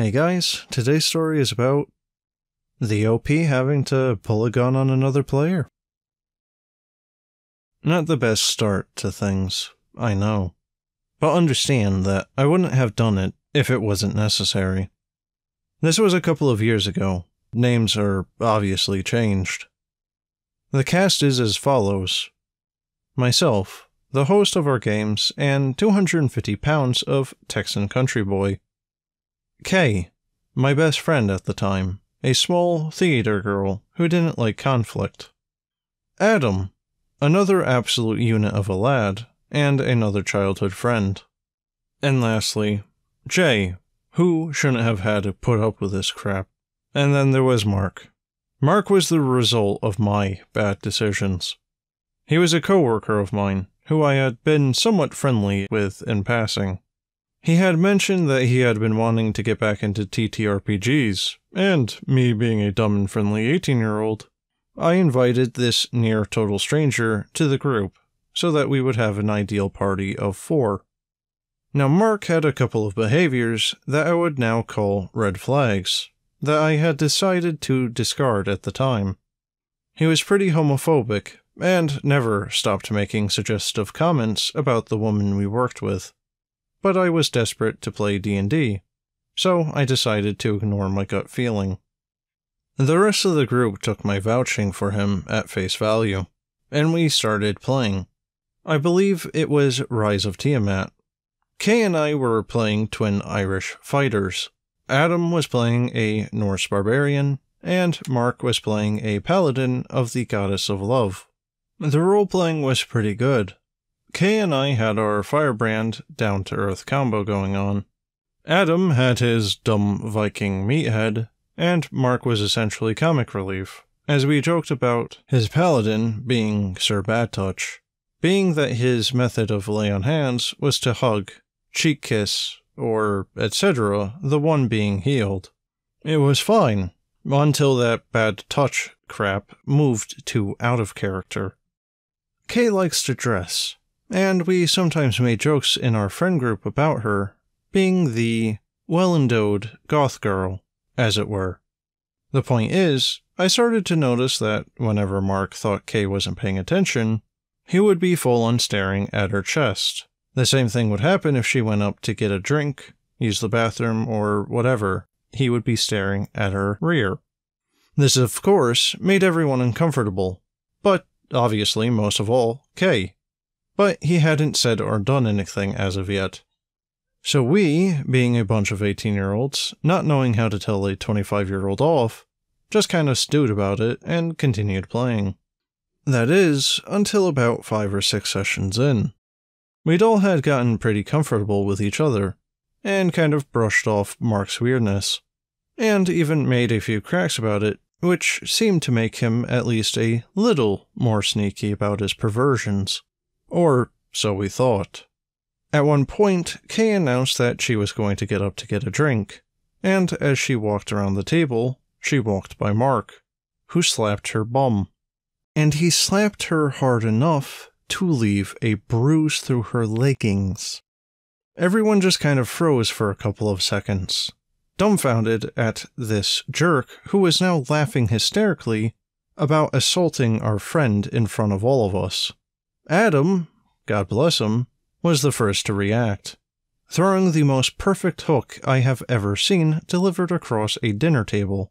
Hey guys, today's story is about the OP having to pull a gun on another player. Not the best start to things, I know. But understand that I wouldn't have done it if it wasn't necessary. This was a couple of years ago. Names are obviously changed. The cast is as follows Myself, the host of our games, and 250 pounds of Texan country boy. Kay, my best friend at the time, a small theater girl who didn't like conflict. Adam, another absolute unit of a lad, and another childhood friend. And lastly, Jay, who shouldn't have had to put up with this crap. And then there was Mark. Mark was the result of my bad decisions. He was a coworker of mine, who I had been somewhat friendly with in passing. He had mentioned that he had been wanting to get back into TTRPGs, and me being a dumb and friendly 18 year old, I invited this near total stranger to the group so that we would have an ideal party of four. Now, Mark had a couple of behaviors that I would now call red flags, that I had decided to discard at the time. He was pretty homophobic, and never stopped making suggestive comments about the woman we worked with but I was desperate to play D&D, so I decided to ignore my gut feeling. The rest of the group took my vouching for him at face value, and we started playing. I believe it was Rise of Tiamat. Kay and I were playing twin Irish fighters. Adam was playing a Norse barbarian, and Mark was playing a paladin of the goddess of love. The role playing was pretty good, Kay and I had our firebrand down to earth combo going on. Adam had his dumb Viking meathead, and Mark was essentially comic relief, as we joked about his paladin being Sir Bad Touch, being that his method of lay on hands was to hug, cheek kiss, or etc., the one being healed. It was fine, until that bad touch crap moved to out of character. Kay likes to dress, and we sometimes made jokes in our friend group about her being the well endowed goth girl, as it were. The point is, I started to notice that whenever Mark thought Kay wasn't paying attention, he would be full on staring at her chest. The same thing would happen if she went up to get a drink, use the bathroom, or whatever. He would be staring at her rear. This, of course, made everyone uncomfortable, but obviously, most of all, Kay but he hadn't said or done anything as of yet. So we, being a bunch of 18 year olds, not knowing how to tell a 25 year old off, just kind of stewed about it and continued playing. That is, until about five or six sessions in. We'd all had gotten pretty comfortable with each other, and kind of brushed off Mark's weirdness, and even made a few cracks about it, which seemed to make him at least a little more sneaky about his perversions. Or so we thought. At one point, Kay announced that she was going to get up to get a drink, and as she walked around the table, she walked by Mark, who slapped her bum. And he slapped her hard enough to leave a bruise through her leggings. Everyone just kind of froze for a couple of seconds, dumbfounded at this jerk who was now laughing hysterically about assaulting our friend in front of all of us. Adam, God bless him, was the first to react, throwing the most perfect hook I have ever seen delivered across a dinner table,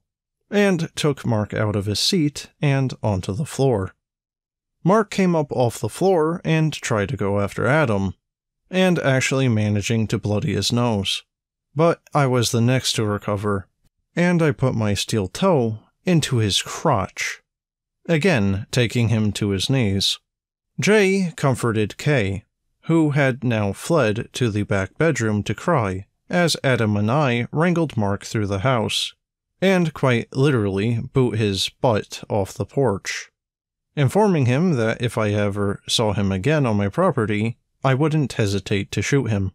and took Mark out of his seat and onto the floor. Mark came up off the floor and tried to go after Adam, and actually managing to bloody his nose. But I was the next to recover, and I put my steel toe into his crotch, again taking him to his knees. Jay comforted Kay, who had now fled to the back bedroom to cry, as Adam and I wrangled Mark through the house, and quite literally boot his butt off the porch, informing him that if I ever saw him again on my property, I wouldn't hesitate to shoot him.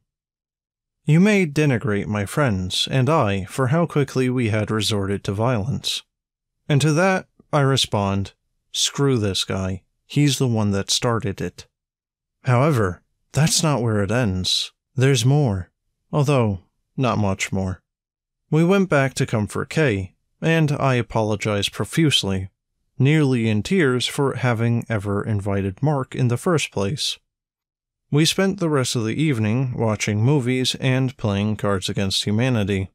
You may denigrate my friends and I for how quickly we had resorted to violence. And to that, I respond, screw this guy. He's the one that started it. However, that's not where it ends. There's more, although not much more. We went back to Comfort Kay, and I apologized profusely, nearly in tears for having ever invited Mark in the first place. We spent the rest of the evening watching movies and playing Cards Against Humanity.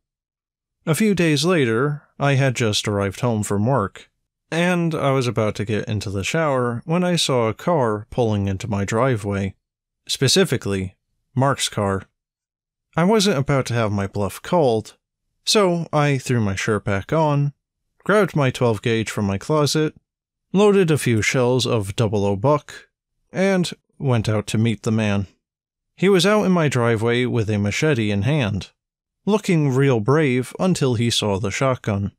A few days later, I had just arrived home from work, and I was about to get into the shower when I saw a car pulling into my driveway. Specifically, Mark's car. I wasn't about to have my bluff called, so I threw my shirt back on, grabbed my 12 gauge from my closet, loaded a few shells of double O buck, and went out to meet the man. He was out in my driveway with a machete in hand, looking real brave until he saw the shotgun.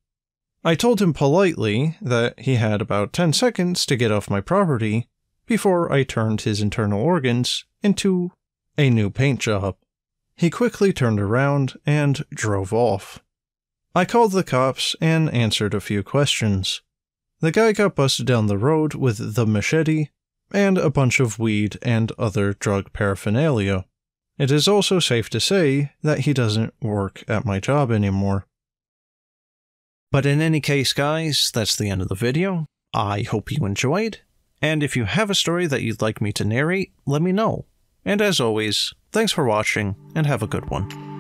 I told him politely that he had about 10 seconds to get off my property before I turned his internal organs into a new paint job. He quickly turned around and drove off. I called the cops and answered a few questions. The guy got busted down the road with the machete and a bunch of weed and other drug paraphernalia. It is also safe to say that he doesn't work at my job anymore. But in any case, guys, that's the end of the video. I hope you enjoyed, and if you have a story that you'd like me to narrate, let me know. And as always, thanks for watching, and have a good one.